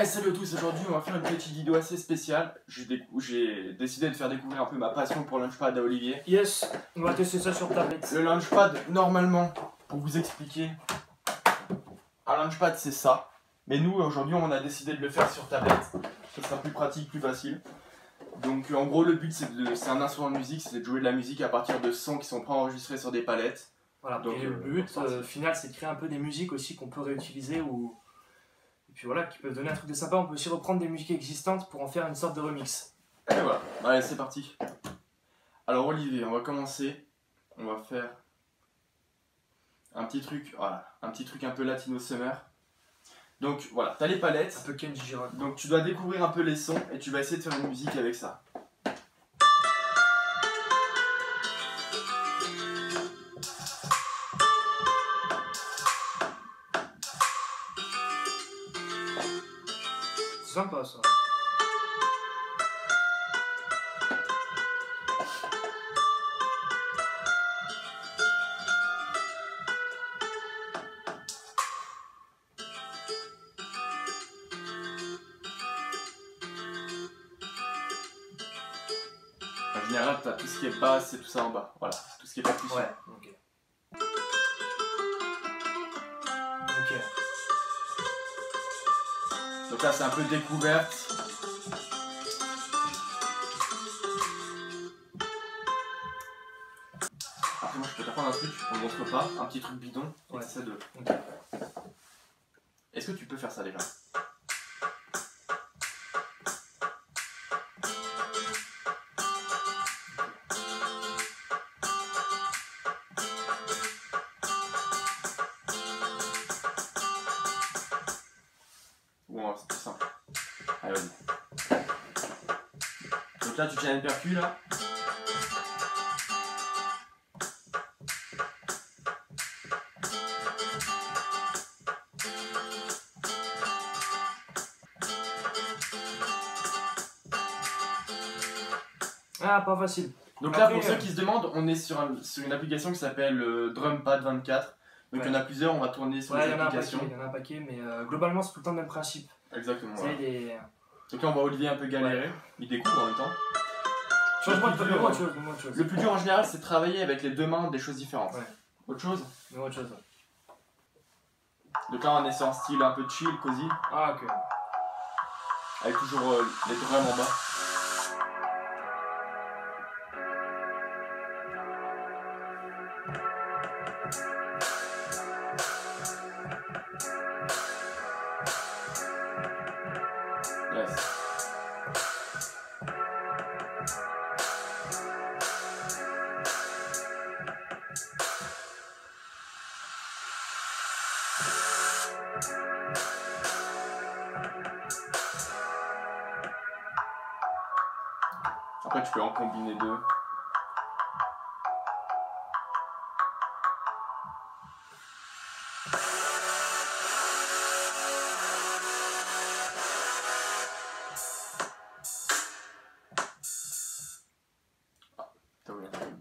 Hey, salut à tous, aujourd'hui on va faire une petite vidéo assez spéciale. J'ai décidé de faire découvrir un peu ma passion pour le Launchpad à Olivier. Yes, on va tester ça sur tablette. Le Launchpad, normalement, pour vous expliquer, un Launchpad c'est ça. Mais nous, aujourd'hui, on a décidé de le faire sur tablette. Ça sera plus pratique, plus facile. Donc, en gros, le but c'est de- c'est un instrument de musique, c'est de jouer de la musique à partir de sons qui sont préenregistrés sur des palettes. Voilà, Donc, et le euh, but euh, final, c'est de créer un peu des musiques aussi qu'on peut réutiliser ou. Et puis voilà, qui peuvent donner un truc de sympa. On peut aussi reprendre des musiques existantes pour en faire une sorte de remix. Et voilà, allez, c'est parti. Alors, Olivier, on va commencer. On va faire un petit truc, voilà, un petit truc un peu latino summer. Donc voilà, t'as les Un palettes. peu Kenji Girac. Donc tu dois découvrir un peu les sons et tu vas essayer de faire une musique avec ça. C'est ça. En général, t'as tout ce qui est basse et tout ça en bas. Voilà, tout ce qui est percussion. Ouais, Donc là, c'est un peu découverte. Après, moi, je peux t'apprendre un truc, on ne montre pas, un petit truc bidon. Ouais. t'essaies de... Est-ce que tu peux faire ça déjà? Donc là, tu tiens une percu là. Ah, pas facile. Donc là, pour ceux euh, qui se demandent, on est sur, un- sur une application qui s'appelle euh, Drumpad 24. Donc Ouais. il y en a plusieurs, on va tourner sur Ouais, les applications. il y en a un paquet, mais euh, globalement, c'est tout le temps le même principe. Exactement. Donc là, on voit Olivier un peu galérer. Il découvre en même temps. Change-moi Le de chose, chose. Le plus dur en général, c'est de travailler avec les deux mains des choses différentes. Ouais. Autre chose Donne-moi autre chose. Donc là, on est sur un style un peu chill, cosy, Ah, ok. avec toujours euh, les drums en bas. Après, tu peux en combiner deux.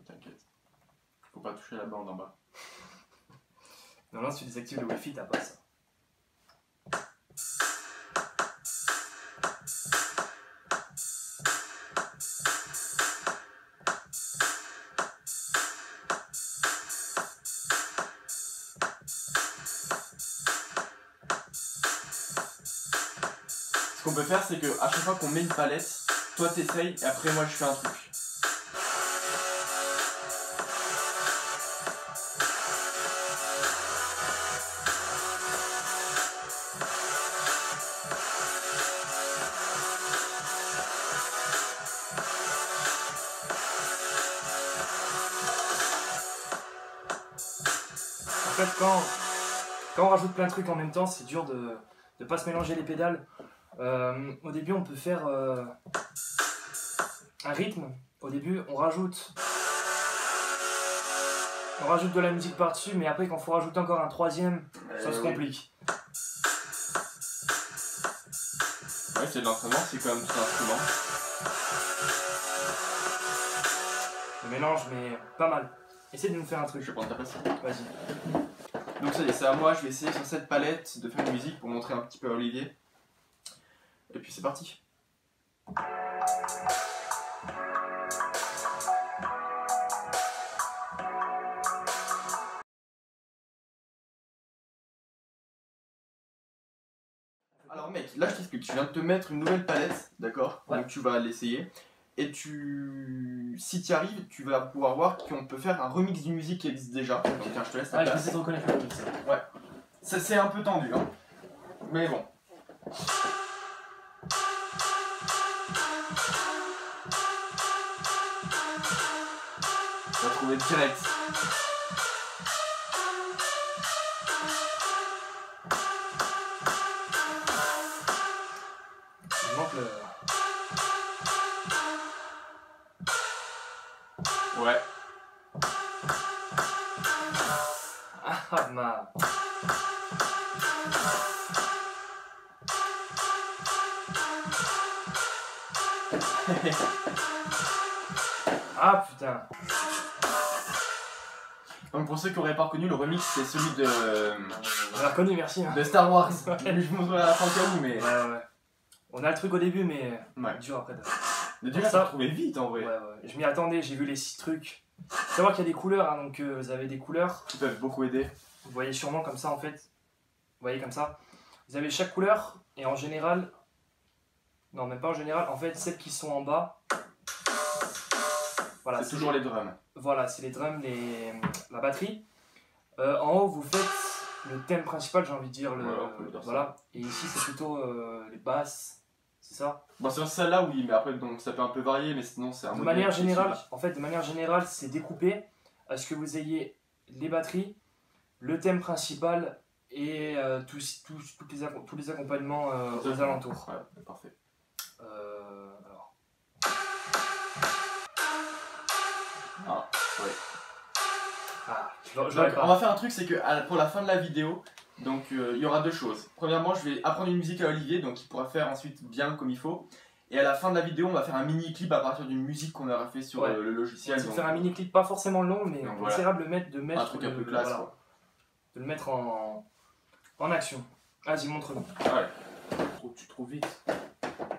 T'inquiète. Faut pas toucher la bande en bas. Non, non, si tu désactives le Wi-Fi, t'as pas ça. Qu'on peut faire, c'est que à chaque fois qu'on met une palette, toi t'essayes et après moi je fais un truc. En fait, quand, quand on rajoute plein de trucs en même temps, c'est dur de ne pas se mélanger les pédales. Euh, au début, on peut faire euh, un rythme. Au début, on rajoute. On rajoute de la musique par-dessus, mais après, quand il faut rajouter encore un troisième, ça se Euh, complique. Ouais, c'est de l'entraînement, c'est quand même tout instrument. Le mélange, mais pas mal. Essaye de nous faire un Je truc. vais prendre ta place. Vas-y. Donc ça y est, c'est à moi, je vais essayer sur cette palette de faire une musique pour montrer un petit peu à Olivier. Et puis c'est parti. Alors mec, là je t'explique, je viens de te mettre une nouvelle palette, d'accord? Ouais. Donc tu vas l'essayer. Et tu... Si tu arrives, tu vas pouvoir voir qu'on peut faire un remix d'une musique qui existe déjà. Donc tiens, je te laisse la je vais place. essayer de reconnaître le mix. Ça c'est un peu tendu, hein. Mais bon. Direct. Ouais. Ah, ma. Ah putain. Donc pour ceux qui auraient pas reconnu, le remix c'est celui de, On l'a reconnu, merci. hein. de Star Wars. Je vous montrerai à la fin au cas où, mais. Ouais, ouais. On a le truc au début, mais Ouais. dur après. déjà, Ça- ça trouvé vite en vrai. Ouais, ouais. Je m'y attendais, j'ai vu les six trucs. Faut savoir qu'il y a des couleurs, hein, donc euh, vous avez des couleurs. Qui peuvent beaucoup aider. Vous voyez sûrement comme ça en fait. Vous voyez comme ça. Vous avez chaque couleur et en général. Non, même pas en général. En fait, celles qui sont en bas. Voilà, c'est toujours les drums. Voilà, c'est les drums, les... la batterie. Euh, en haut, vous faites le thème principal, j'ai envie de dire. Le... Voilà, dire. Et ici, c'est plutôt euh, les basses. C'est ça? Bon, sur celle-là, oui, mais après, donc ça peut un peu varier, mais sinon, c'est un De manière générale, en fait, de manière générale, c'est découpé à ce que vous ayez les batteries, le thème principal et euh, tous, tous, toutes les tous les accompagnements aux alentours? Ouais, parfait. Alors, Ah, ouais. ah, je, je Donc, l'aurais pas. on va faire un truc, c'est que à- pour la fin de la vidéo, donc euh, il y aura deux choses. Premièrement, je vais apprendre une musique à Olivier, donc il pourra faire ensuite bien comme il faut. Et à la fin de la vidéo, on va faire un mini clip à partir d'une musique qu'on aura fait sur Ouais. euh, le logiciel. Donc, faire un mini clip pas forcément long, mais Donc on voilà. essaiera de le mettre, de mettre un truc un de- peu classe. voilà, de le mettre en, en action. Vas-y, montre-nous. Trop- Tu trouves vite.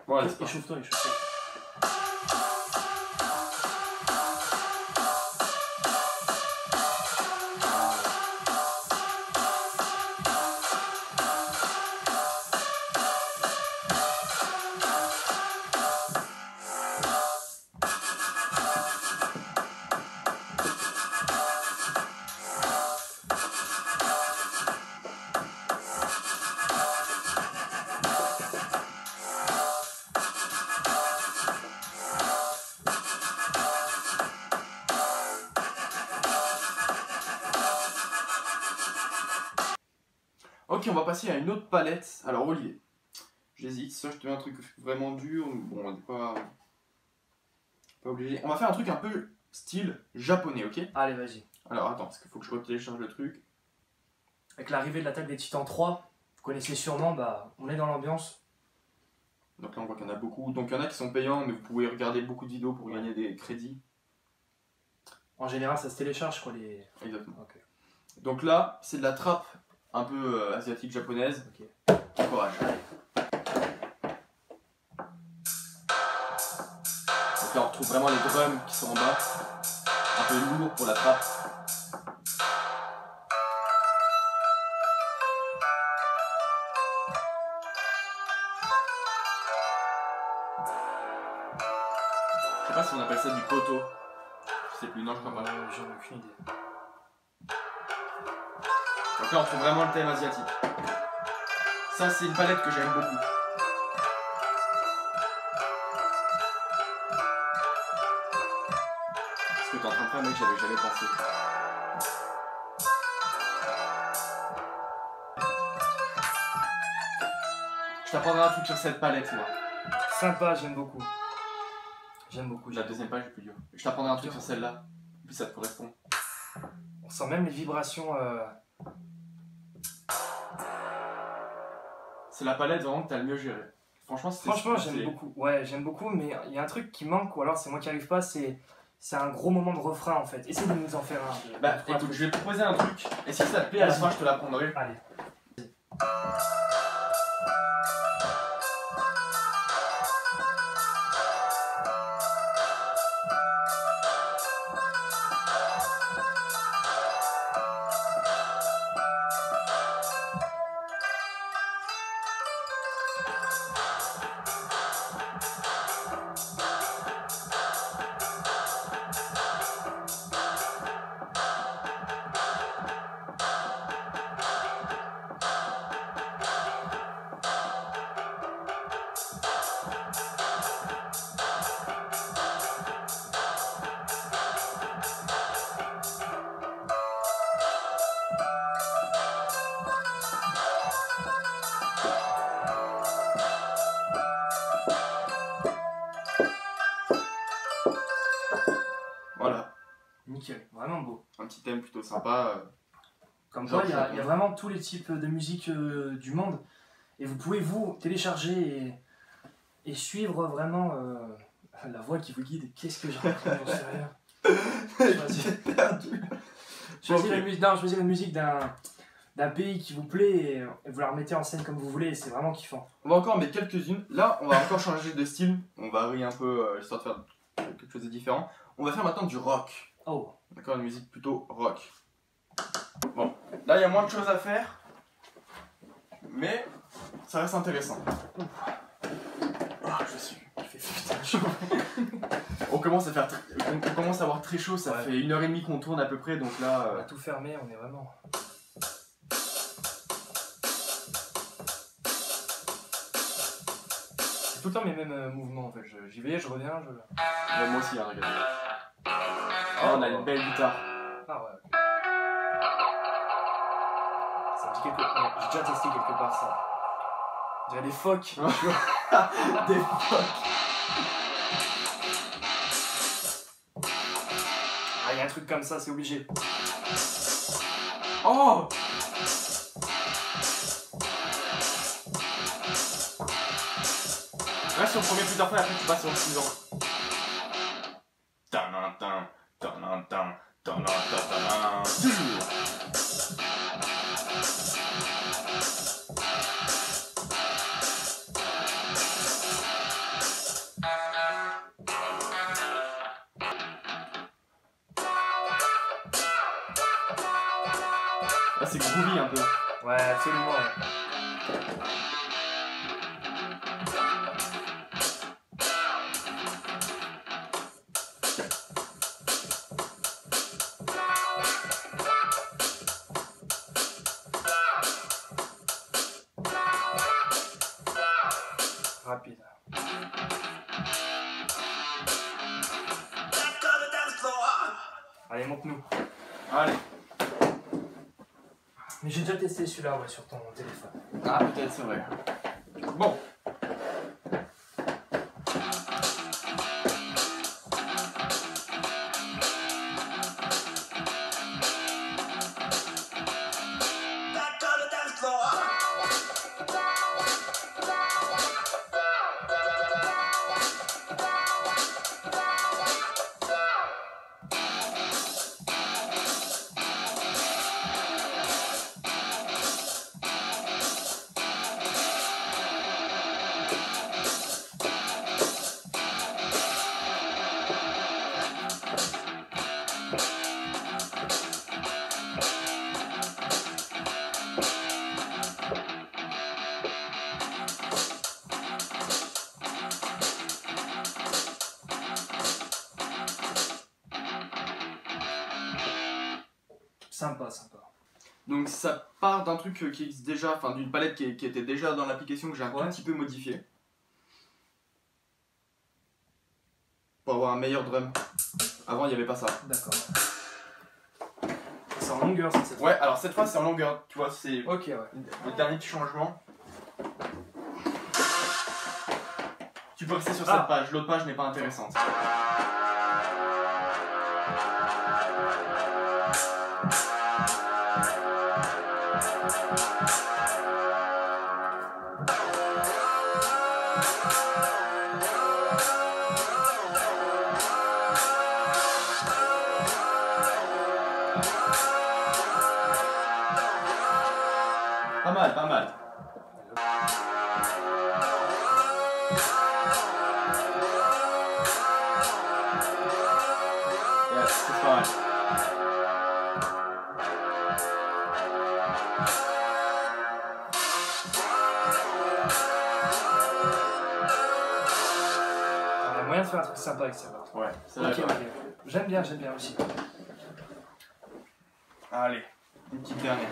Voilà, c'est parti. Échauffe-toi, échauffe-toi. On va passer à une autre palette. Alors, Olivier, j'hésite. Soit je te mets un truc vraiment dur. Bon, on n'est pas. Pas obligé. On va faire un truc un peu style japonais, ok? Allez, vas-y. Alors, attends, parce qu'il faut que je retélécharge le truc. Avec l'arrivée de l'attaque des Titans 3, vous connaissez sûrement, bah, on est dans l'ambiance. Donc là, on voit qu'il y en a beaucoup. Donc, il y en a qui sont payants, mais vous pouvez regarder beaucoup de vidéos pour gagner des crédits. En général, ça se télécharge, quoi, les... Exactement. Ok. Donc là, c'est de la trappe un peu euh, asiatique japonaise. Ok. Courage. Donc là, on retrouve vraiment les drums qui sont en bas. Un peu lourd pour la trappe. Je sais pas si on appelle ça du koto. Je sais plus, non, je crois pas. Euh, J'en ai aucune idée. Donc là, on trouve vraiment le thème asiatique. Ça, c'est une palette que j'aime beaucoup. Ce que t'es en train de faire, mec, j'avais jamais pensé. Je t'apprendrai un truc sur cette palette, moi. Sympa, j'aime beaucoup. J'aime beaucoup. La deuxième page est plus dure. Je t'apprendrai un truc sur celle-là. Puis ça te correspond. On sent même les vibrations. euh, C'est la palette vraiment que t'as le mieux géré. Franchement, c'est Franchement, j'aime beaucoup. Ouais, j'aime beaucoup, mais il y a un truc qui manque, ou alors c'est moi qui arrive pas, c'est c'est un gros moment de refrain en fait. Essaye de nous en faire un. Bah écoute, je vais te proposer un truc. Et si ça te plaît, à la fin, je te l'apprendrai. Allez. Vraiment beau. Un petit thème plutôt sympa. euh. Comme quoi, il y, a- vraiment tous les types de musique euh, du monde. Et vous pouvez vous télécharger et, et suivre vraiment euh, la voix qui vous guide. Qu'est-ce que j'ai j'en sais rien. Choisir Ok. la, mu- non, choisir la musique d'un d'un pays qui vous plaît et, et vous la remettez en scène comme vous voulez. C'est vraiment kiffant. On va encore en mettre quelques-unes. Là, on va encore changer de style. On varie un peu, euh, histoire de faire quelque chose de différent. On va faire maintenant du rock. Oh, D'accord, une musique plutôt rock. Bon, là, il y a moins de choses à faire. Mais ça reste intéressant. Ah, je suis. il fait putain chaud. On commence à faire, tr- on commence à avoir très chaud. Ça Ouais. fait une heure et demie qu'on tourne à peu près, donc là. On euh, a tout fermé, on est vraiment. C'est tout le temps mes mêmes euh, mouvements en fait. Je- J'y vais, je reviens, je. Ouais, moi aussi, hein, regardez. Ah, on a une belle guitare. Ah ouais. Ça me dit quelque ouais, J'ai déjà testé quelque part ça. On dirait des phoques. Des phoques. Ah, il y a un truc comme ça, c'est obligé. Oh Reste sur le premier plusieurs fois et après tu passes sur le suivant. Tanantin, Monte-nous. Allez. Mais j'ai déjà testé celui-là ouais, sur ton téléphone. Ah peut-être c'est vrai. Sympa, sympa. Donc ça part d'un truc euh, qui existe déjà, enfin d'une palette qui, qui était déjà dans l'application que j'ai un Ouais. petit peu modifié. Pour avoir un meilleur drum. Avant il n'y avait pas ça. D'accord. C'est en longueur, ça, cette fois. Ouais, alors cette fois c'est en longueur, tu vois, c'est Ok, ouais. le dernier petit changement. Tu peux rester sur Ah. cette page, l'autre page n'est pas intéressante. Pas moyen de faire un truc sympa avec ça. Ouais, c'est Ok. J'aime bien, j'aime bien aussi. Allez, une petite dernière.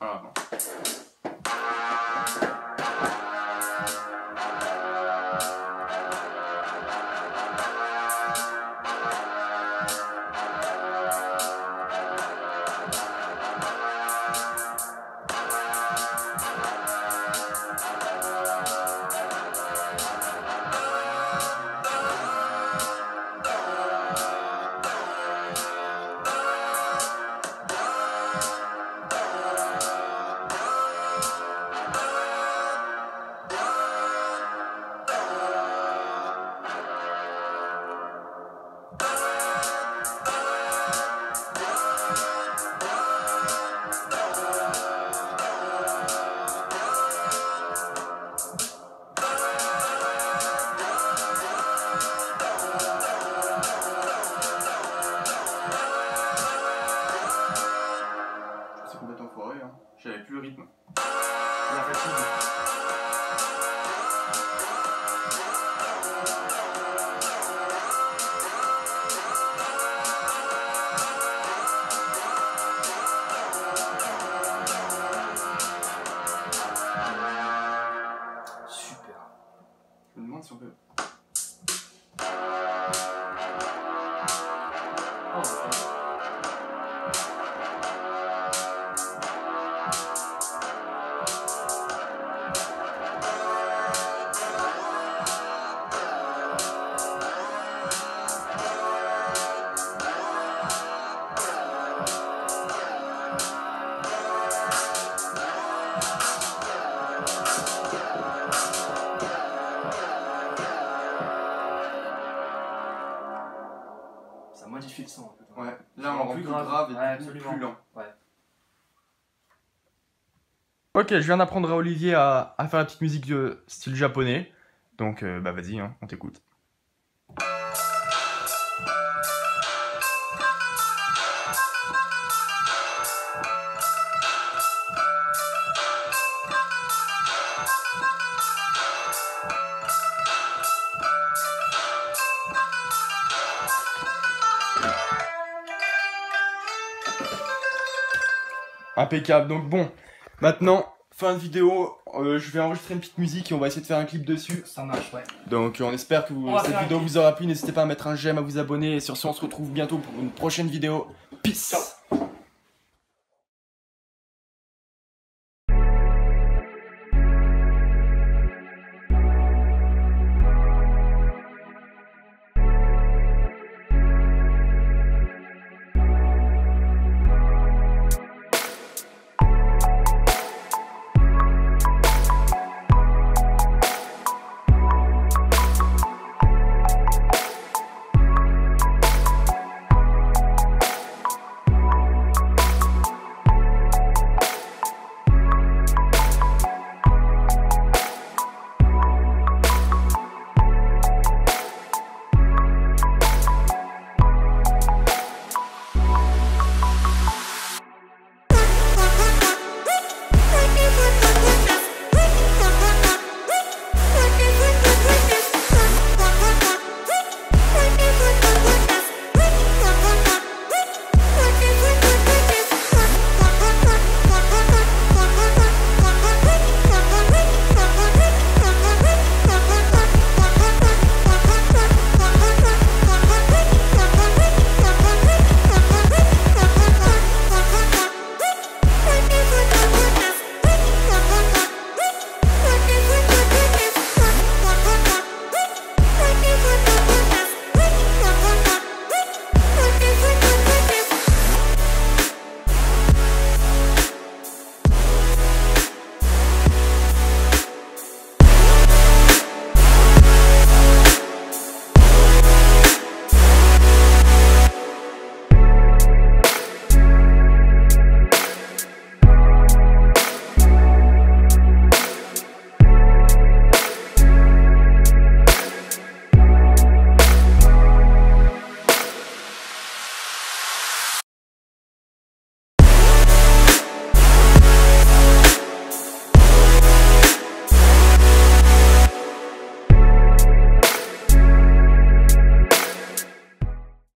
Voilà. demande Bye. Plus plus grave. grave, et Ouais, du coup absolument. plus lent. Ouais. Ok, je viens d'apprendre à Olivier à, à faire la petite musique de style japonais. Donc euh, bah vas-y, hein, on t'écoute. Impeccable. Donc bon, maintenant, fin de vidéo, euh, je vais enregistrer une petite musique et on va essayer de faire un clip dessus. Ça marche, ouais. Donc on espère que vous- On va cette faire un vidéo clip. vous aura plu. N'hésitez pas à mettre un j'aime, à vous abonner. Et sur ce, on se retrouve bientôt pour une prochaine vidéo. Peace. Ciao.